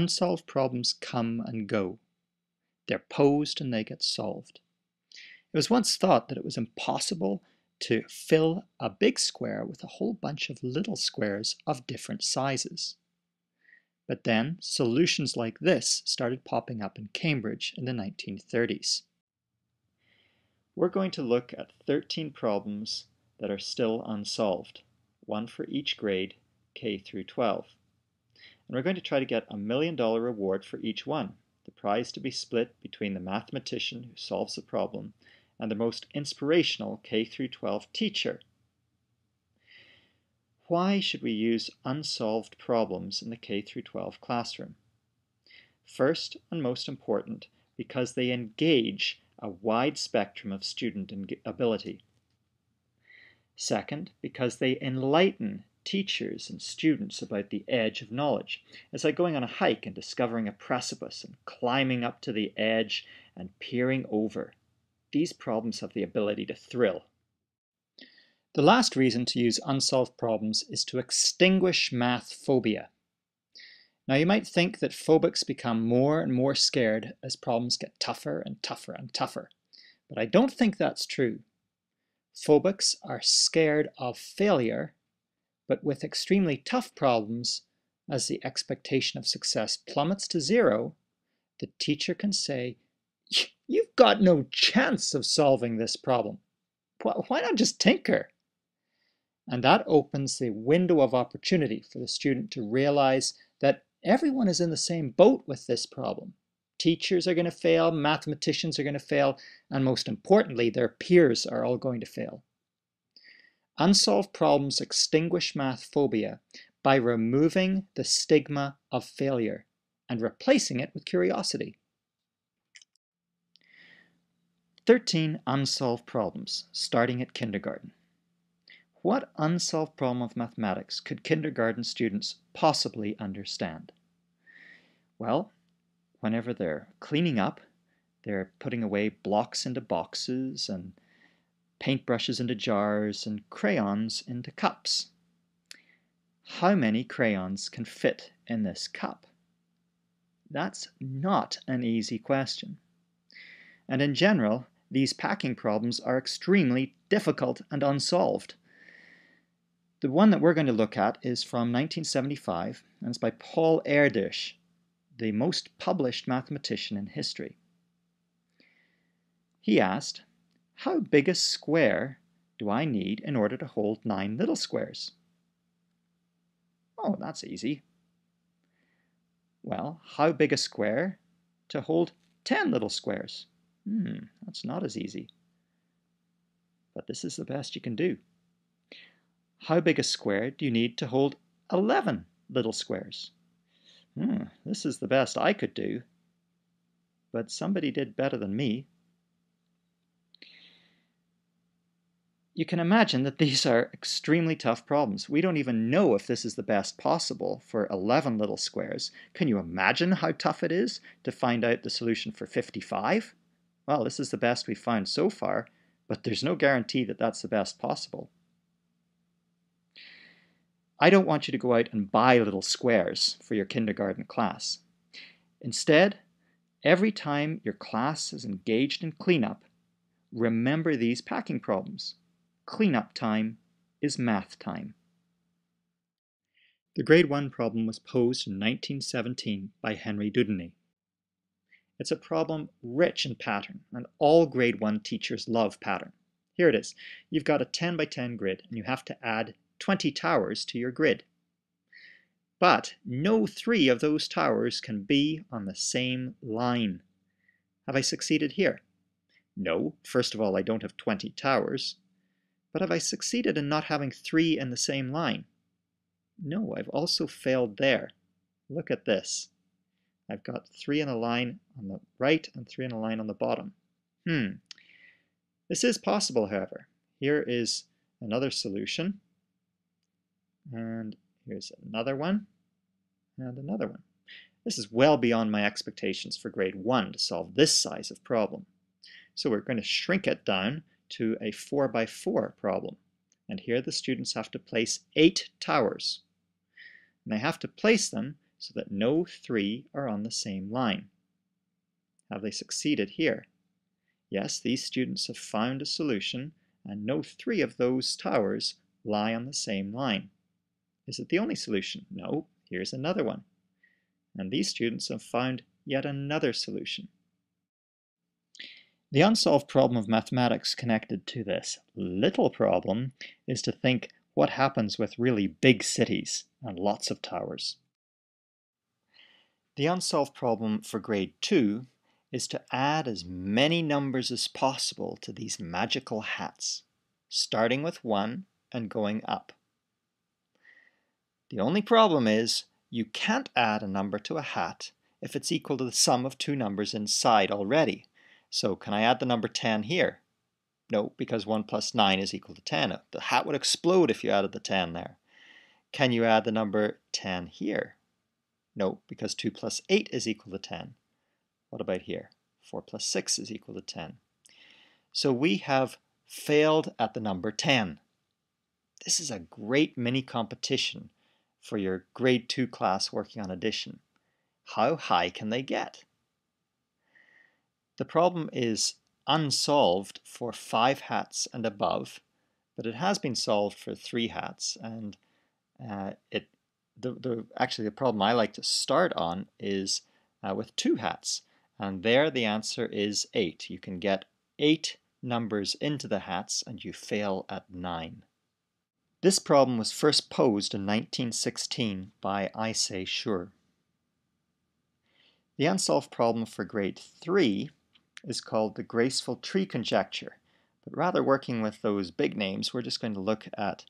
Unsolved problems come and go. They're posed and they get solved. It was once thought that it was impossible to fill a big square with a whole bunch of little squares of different sizes. But then solutions like this started popping up in Cambridge in the 1930s. We're going to look at 13 problems that are still unsolved, one for each grade, K through 12 and we're going to try to get a million dollar reward for each one, the prize to be split between the mathematician who solves the problem and the most inspirational K through 12 teacher. Why should we use unsolved problems in the K through 12 classroom? First and most important, because they engage a wide spectrum of student ability. Second, because they enlighten teachers and students about the edge of knowledge. It's like going on a hike and discovering a precipice and climbing up to the edge and peering over. These problems have the ability to thrill. The last reason to use unsolved problems is to extinguish math phobia. Now you might think that phobics become more and more scared as problems get tougher and tougher and tougher, but I don't think that's true. Phobics are scared of failure but with extremely tough problems, as the expectation of success plummets to zero, the teacher can say, you've got no chance of solving this problem. Why not just tinker? And that opens the window of opportunity for the student to realize that everyone is in the same boat with this problem. Teachers are going to fail, mathematicians are going to fail, and most importantly, their peers are all going to fail. Unsolved problems extinguish math phobia by removing the stigma of failure and replacing it with curiosity. 13 unsolved problems, starting at kindergarten. What unsolved problem of mathematics could kindergarten students possibly understand? Well, whenever they're cleaning up, they're putting away blocks into boxes and paintbrushes into jars, and crayons into cups. How many crayons can fit in this cup? That's not an easy question. And in general, these packing problems are extremely difficult and unsolved. The one that we're going to look at is from 1975, and it's by Paul Erdős, the most published mathematician in history. He asked, how big a square do I need in order to hold nine little squares? Oh, that's easy. Well, how big a square to hold 10 little squares? Hmm, that's not as easy. But this is the best you can do. How big a square do you need to hold 11 little squares? Hmm, this is the best I could do. But somebody did better than me. You can imagine that these are extremely tough problems. We don't even know if this is the best possible for 11 little squares. Can you imagine how tough it is to find out the solution for 55? Well, this is the best we've found so far, but there's no guarantee that that's the best possible. I don't want you to go out and buy little squares for your kindergarten class. Instead, every time your class is engaged in cleanup, remember these packing problems cleanup time is math time. The grade 1 problem was posed in 1917 by Henry Dudeney. It's a problem rich in pattern, and all grade 1 teachers love pattern. Here it is. You've got a 10 by 10 grid, and you have to add 20 towers to your grid. But no three of those towers can be on the same line. Have I succeeded here? No, first of all, I don't have 20 towers. But have I succeeded in not having three in the same line? No, I've also failed there. Look at this. I've got three in a line on the right and three in a line on the bottom. Hmm. This is possible, however. Here is another solution. And here's another one. And another one. This is well beyond my expectations for grade 1 to solve this size of problem. So we're going to shrink it down to a 4 by 4 problem. And here the students have to place eight towers. And they have to place them so that no three are on the same line. Have they succeeded here? Yes, these students have found a solution and no three of those towers lie on the same line. Is it the only solution? No, here's another one. And these students have found yet another solution. The unsolved problem of mathematics connected to this little problem is to think what happens with really big cities and lots of towers. The unsolved problem for grade 2 is to add as many numbers as possible to these magical hats, starting with 1 and going up. The only problem is you can't add a number to a hat if it's equal to the sum of two numbers inside already. So can I add the number 10 here? No, because 1 plus 9 is equal to 10. The hat would explode if you added the 10 there. Can you add the number 10 here? No, because 2 plus 8 is equal to 10. What about here? 4 plus 6 is equal to 10. So we have failed at the number 10. This is a great mini competition for your grade 2 class working on addition. How high can they get? The problem is unsolved for five hats and above, but it has been solved for three hats. And uh, it the, the actually the problem I like to start on is uh, with two hats. And there the answer is eight. You can get eight numbers into the hats and you fail at nine. This problem was first posed in 1916 by Issai Schur. The unsolved problem for grade 3 is called the graceful tree conjecture. But rather working with those big names, we're just going to look at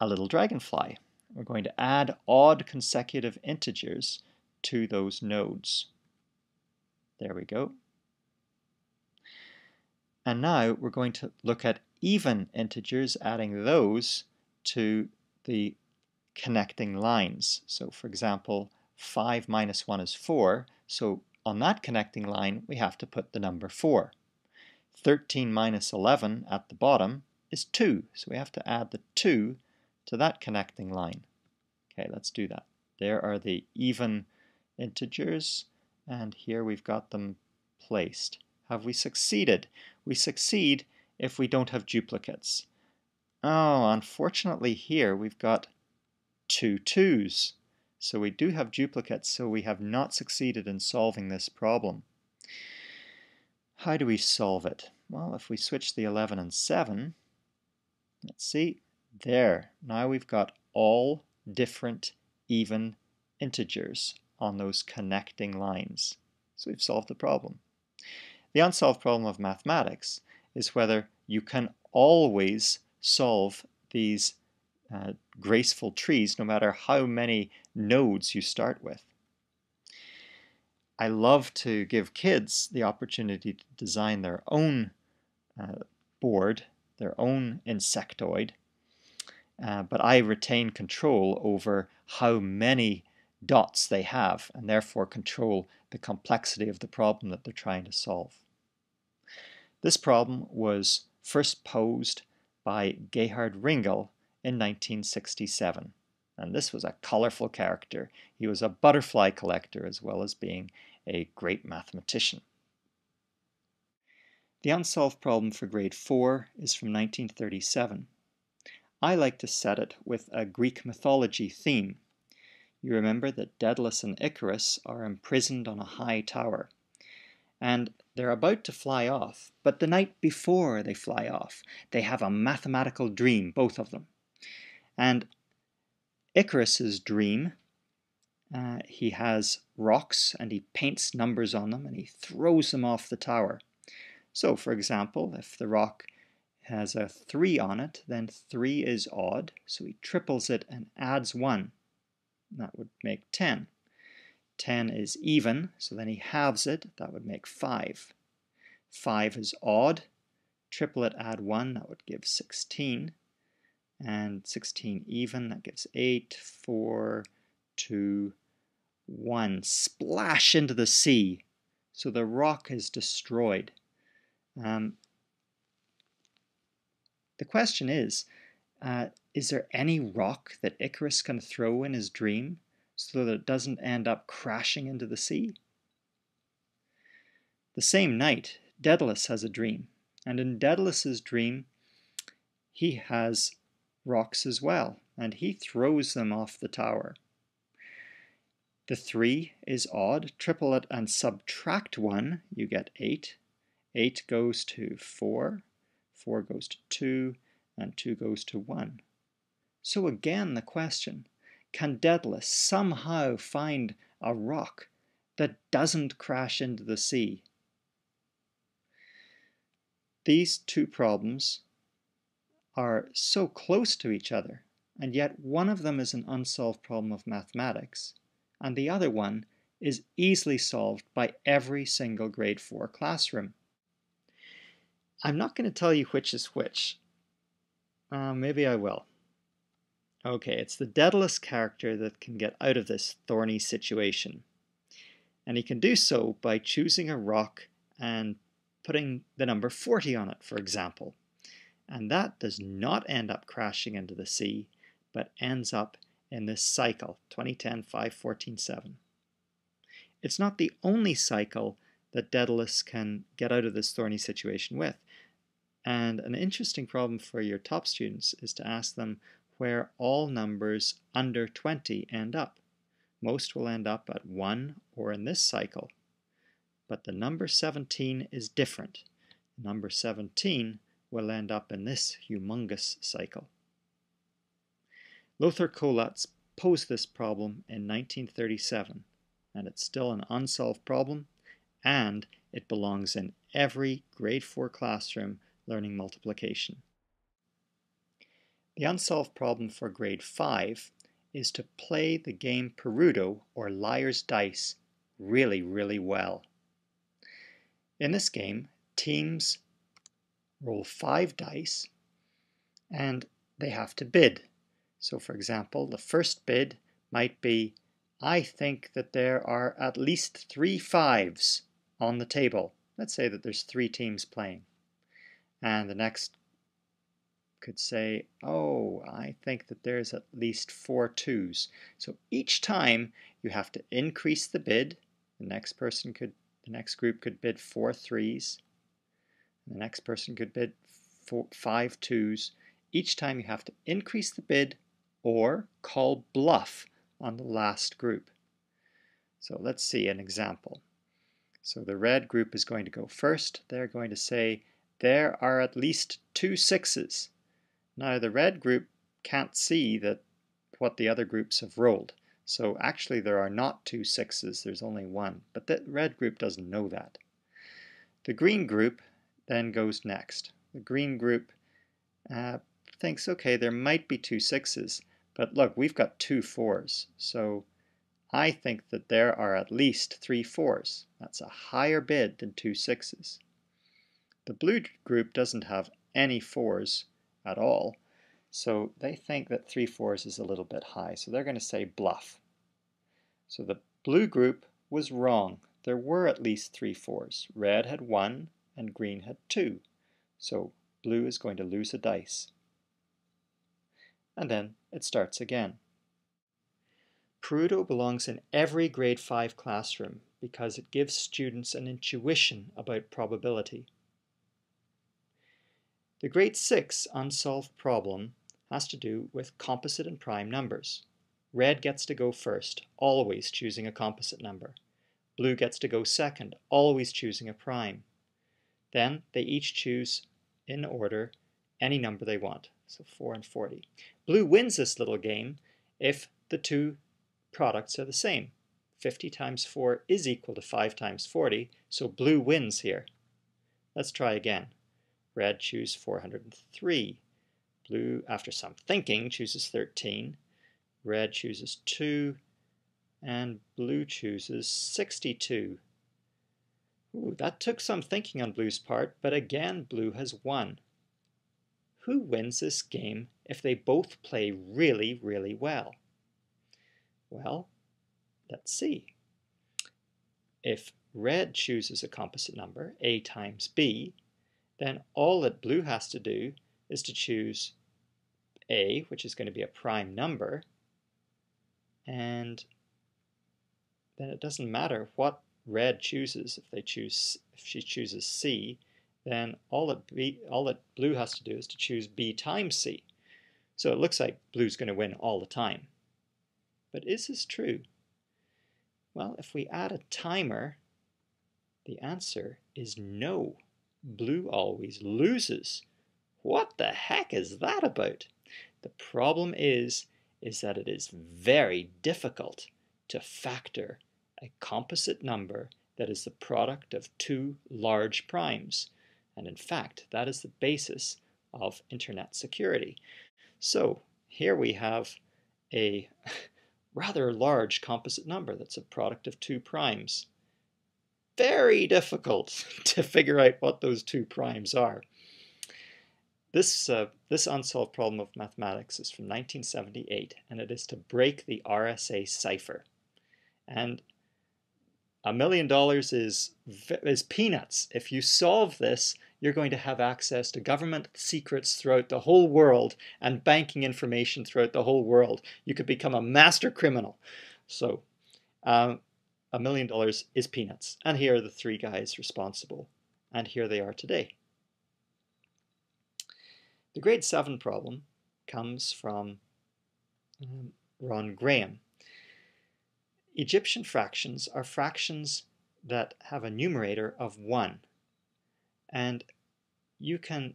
a little dragonfly. We're going to add odd consecutive integers to those nodes. There we go. And now we're going to look at even integers, adding those to the connecting lines. So for example, 5 minus 1 is 4, so on that connecting line, we have to put the number 4. 13 minus 11 at the bottom is 2, so we have to add the 2 to that connecting line. Okay, let's do that. There are the even integers, and here we've got them placed. Have we succeeded? We succeed if we don't have duplicates. Oh, unfortunately here we've got two twos. So we do have duplicates, so we have not succeeded in solving this problem. How do we solve it? Well, if we switch the 11 and 7, let's see, there. Now we've got all different even integers on those connecting lines. So we've solved the problem. The unsolved problem of mathematics is whether you can always solve these uh, graceful trees no matter how many nodes you start with. I love to give kids the opportunity to design their own uh, board, their own insectoid, uh, but I retain control over how many dots they have and therefore control the complexity of the problem that they're trying to solve. This problem was first posed by Gerhard Ringel in 1967. And this was a colorful character. He was a butterfly collector as well as being a great mathematician. The unsolved problem for grade 4 is from 1937. I like to set it with a Greek mythology theme. You remember that Daedalus and Icarus are imprisoned on a high tower. And they're about to fly off, but the night before they fly off, they have a mathematical dream, both of them. And Icarus's dream, uh, he has rocks and he paints numbers on them and he throws them off the tower. So, for example, if the rock has a 3 on it, then 3 is odd, so he triples it and adds 1. That would make 10. 10 is even, so then he halves it, that would make 5. 5 is odd, triple it, add 1, that would give 16 and 16 even. That gives 8, 4, 2, 1. Splash into the sea. So the rock is destroyed. Um, the question is, uh, is there any rock that Icarus can throw in his dream so that it doesn't end up crashing into the sea? The same night, Daedalus has a dream, and in Daedalus's dream, he has rocks as well, and he throws them off the tower. The 3 is odd. Triple it and subtract 1, you get 8. 8 goes to 4, 4 goes to 2, and 2 goes to 1. So again the question, can Daedalus somehow find a rock that doesn't crash into the sea? These two problems are so close to each other, and yet one of them is an unsolved problem of mathematics, and the other one is easily solved by every single grade 4 classroom. I'm not going to tell you which is which. Uh, maybe I will. Okay, it's the Daedalus character that can get out of this thorny situation. And he can do so by choosing a rock and putting the number 40 on it, for example. And that does not end up crashing into the sea, but ends up in this cycle, 2010 5 14 7. It's not the only cycle that Daedalus can get out of this thorny situation with. And an interesting problem for your top students is to ask them where all numbers under 20 end up. Most will end up at 1 or in this cycle, but the number 17 is different. Number 17 will end up in this humongous cycle. Lothar Collatz posed this problem in 1937, and it's still an unsolved problem, and it belongs in every grade 4 classroom learning multiplication. The unsolved problem for grade 5 is to play the game Perudo or Liar's Dice really, really well. In this game, teams roll five dice and they have to bid. So for example, the first bid might be, I think that there are at least three fives on the table. Let's say that there's three teams playing. And the next could say, oh, I think that there's at least four twos. So each time you have to increase the bid. The next person could the next group could bid four threes. The next person could bid four, five twos. Each time you have to increase the bid or call bluff on the last group. So let's see an example. So the red group is going to go first. They're going to say, there are at least two sixes. Now the red group can't see that what the other groups have rolled. So actually there are not two sixes, there's only one. But the red group doesn't know that. The green group then goes next. The green group uh, thinks, okay, there might be two sixes, but look, we've got two fours. So I think that there are at least three fours. That's a higher bid than two sixes. The blue group doesn't have any fours at all, so they think that three fours is a little bit high, so they're going to say bluff. So the blue group was wrong. There were at least three fours. Red had one and green had two. So blue is going to lose a dice. And then it starts again. Perudo belongs in every grade 5 classroom because it gives students an intuition about probability. The grade 6 unsolved problem has to do with composite and prime numbers. Red gets to go first, always choosing a composite number. Blue gets to go second, always choosing a prime. Then they each choose, in order, any number they want, so 4 and 40. Blue wins this little game if the two products are the same. 50 times 4 is equal to 5 times 40, so blue wins here. Let's try again. Red choose 403. Blue, after some thinking, chooses 13. Red chooses 2. And blue chooses 62. Ooh, that took some thinking on blue's part, but again blue has won. Who wins this game if they both play really, really well? Well, let's see. If red chooses a composite number, a times b, then all that blue has to do is to choose a, which is going to be a prime number, and then it doesn't matter what red chooses. If they choose, if she chooses C, then all that, B, all that blue has to do is to choose B times C. So it looks like blue's going to win all the time. But is this true? Well, if we add a timer, the answer is no. Blue always loses. What the heck is that about? The problem is, is that it is very difficult to factor a composite number that is the product of two large primes. And in fact, that is the basis of internet security. So here we have a rather large composite number that's a product of two primes. Very difficult to figure out what those two primes are. This, uh, this unsolved problem of mathematics is from 1978, and it is to break the RSA cipher. And a million dollars is, is peanuts. If you solve this, you're going to have access to government secrets throughout the whole world and banking information throughout the whole world. You could become a master criminal. So, um, a million dollars is peanuts. And here are the three guys responsible. And here they are today. The grade 7 problem comes from um, Ron Graham. Egyptian fractions are fractions that have a numerator of 1. And you can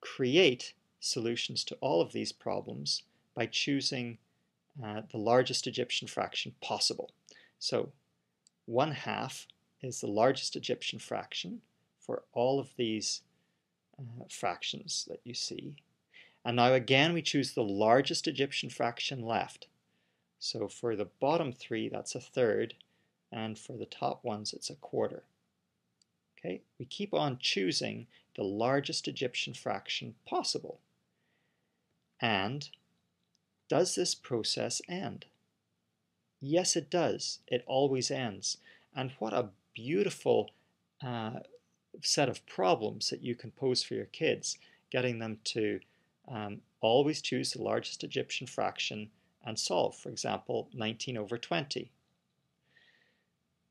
create solutions to all of these problems by choosing uh, the largest Egyptian fraction possible. So 1 half is the largest Egyptian fraction for all of these uh, fractions that you see. And now again we choose the largest Egyptian fraction left. So for the bottom three that's a third and for the top ones it's a quarter. Okay, we keep on choosing the largest Egyptian fraction possible. And does this process end? Yes, it does. It always ends. And what a beautiful uh, set of problems that you can pose for your kids, getting them to um, always choose the largest Egyptian fraction and solve, for example, 19 over 20.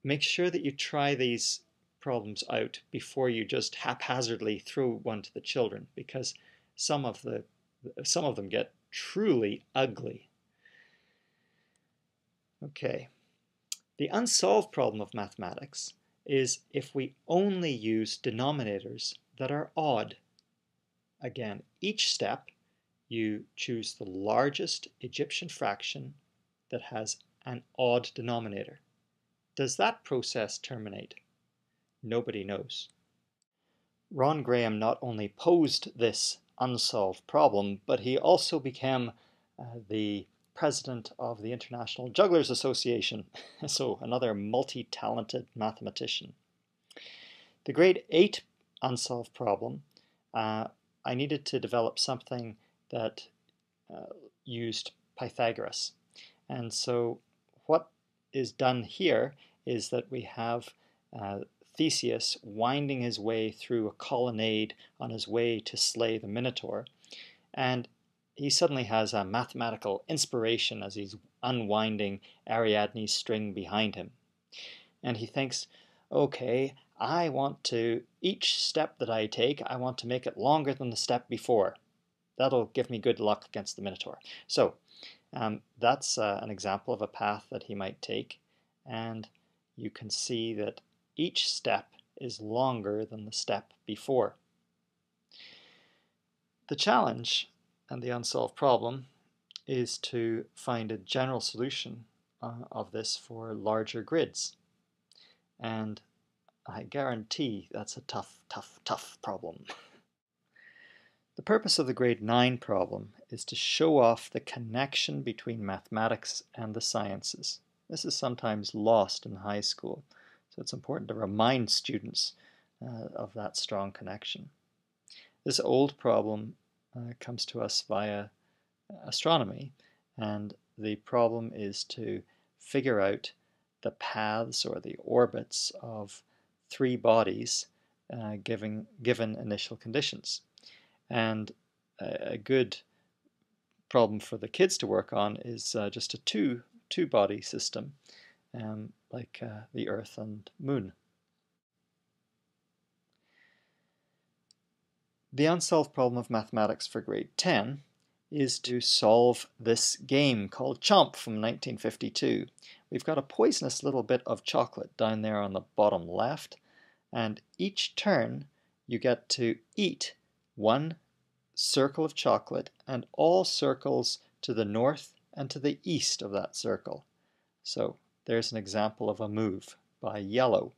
Make sure that you try these problems out before you just haphazardly throw one to the children because some of the some of them get truly ugly. Okay. The unsolved problem of mathematics is if we only use denominators that are odd. Again, each step you choose the largest Egyptian fraction that has an odd denominator. Does that process terminate? Nobody knows. Ron Graham not only posed this unsolved problem, but he also became uh, the president of the International Jugglers Association, so another multi-talented mathematician. The grade 8 unsolved problem, uh, I needed to develop something that uh, used Pythagoras. And so what is done here is that we have uh, Theseus winding his way through a colonnade on his way to slay the Minotaur. And he suddenly has a mathematical inspiration as he's unwinding Ariadne's string behind him. And he thinks, okay, I want to, each step that I take, I want to make it longer than the step before. That'll give me good luck against the Minotaur. So um, that's uh, an example of a path that he might take. And you can see that each step is longer than the step before. The challenge and the unsolved problem is to find a general solution uh, of this for larger grids. And I guarantee that's a tough, tough, tough problem. the purpose of the grade 9 problem is to show off the connection between mathematics and the sciences. This is sometimes lost in high school, so it's important to remind students uh, of that strong connection. This old problem uh, comes to us via astronomy, and the problem is to figure out the paths or the orbits of three bodies uh, given, given initial conditions. And a, a, good problem for the kids to work on is uh, just a two, two body system. um, like uh, the Earth and Moon. The unsolved problem of mathematics for grade 10 is to solve this game called Chomp from 1952. We've got a poisonous little bit of chocolate down there on the bottom left, and each turn you get to eat one circle of chocolate and all circles to the north and to the east of that circle. So there's an example of a move by yellow.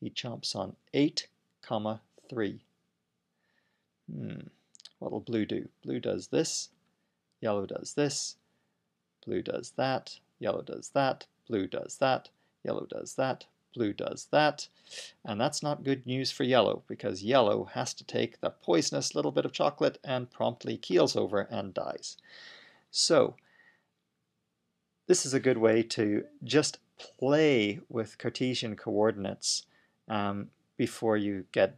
He chomps on 8, comma 3. Hmm, what'll blue do? Blue does this, yellow does this, blue does that, yellow does that, blue does that, yellow does that, blue does that. And that's not good news for yellow because yellow has to take the poisonous little bit of chocolate and promptly keels over and dies. So this is a good way to just play with Cartesian coordinates um, before you get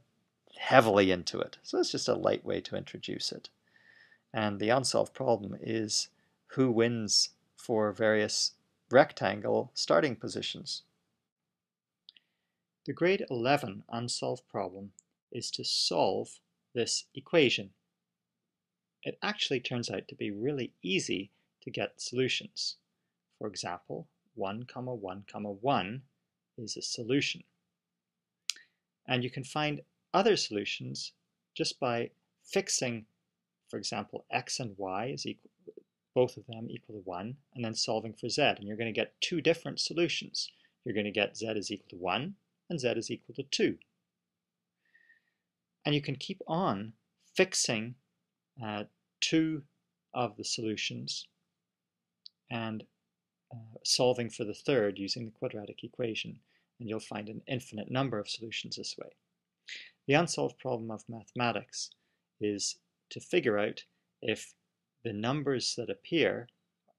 heavily into it. So it's just a light way to introduce it. And the unsolved problem is who wins for various rectangle starting positions. The grade 11 unsolved problem is to solve this equation. It actually turns out to be really easy to get solutions. For example, 1 comma 1 comma 1 is a solution. And you can find other solutions just by fixing, for example, x and y is equal, both of them equal to 1, and then solving for z. And you're going to get two different solutions. You're going to get z is equal to 1, and z is equal to 2. And you can keep on fixing uh, two of the solutions and uh, solving for the third using the quadratic equation, and you'll find an infinite number of solutions this way. The unsolved problem of mathematics is to figure out if the numbers that appear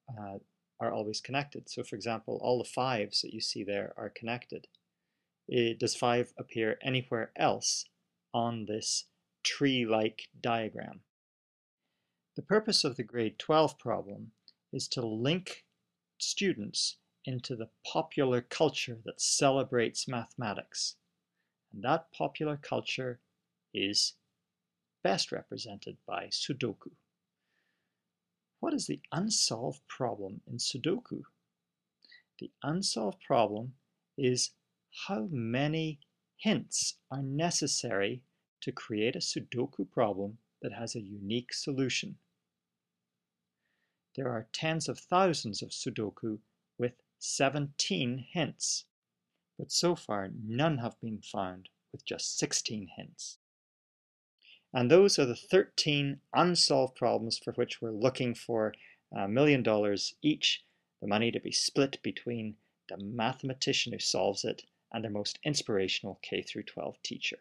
uh, are always connected. So for example, all the fives that you see there are connected. Does 5 appear anywhere else on this tree-like diagram? The purpose of the grade 12 problem is to link students into the popular culture that celebrates mathematics. And that popular culture is best represented by Sudoku. What is the unsolved problem in Sudoku? The unsolved problem is how many hints are necessary to create a Sudoku problem that has a unique solution. There are tens of thousands of Sudoku with 17 hints but so far none have been found with just 16 hints. And those are the 13 unsolved problems for which we're looking for a million dollars each, the money to be split between the mathematician who solves it and their most inspirational K through 12 teacher.